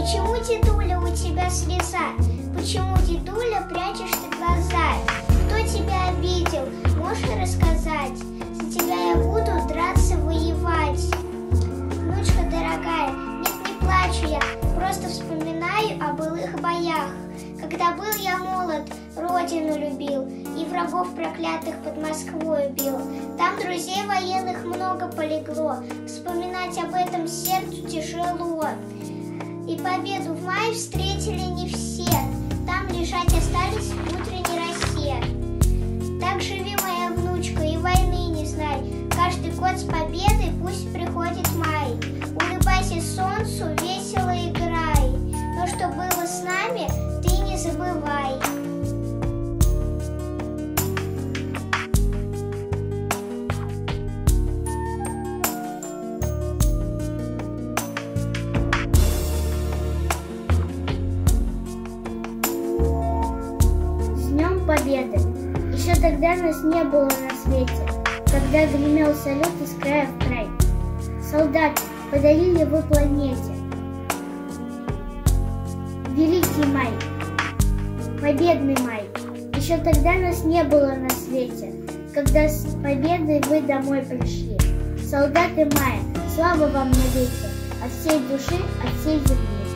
Почему, дедуля, у тебя слеза? Почему, дедуля, прячешь ты глаза? Кто тебя обидел? Можешь рассказать? За тебя я буду драться, воевать. Внучка дорогая, нет, не плачу я, просто вспоминаю о былых боях. Когда был я молод, родину любил и врагов проклятых под Москвой бил. Там друзей военных много полегло, вспоминать об этом сердцу тяжело. И победу в мае встретили не все, там лежать остались в утренней росе. Так живи, моя внучка, и войны не знай, каждый год с победой пусть приходит май. Победы! Еще тогда нас не было на свете, когда гремел салют из края в край. Солдаты подарили вы планете. Великий май, победный май. Еще тогда нас не было на свете, когда с победой вы домой пришли. Солдаты мая, слава вам навеки, от всей души, от всей земли.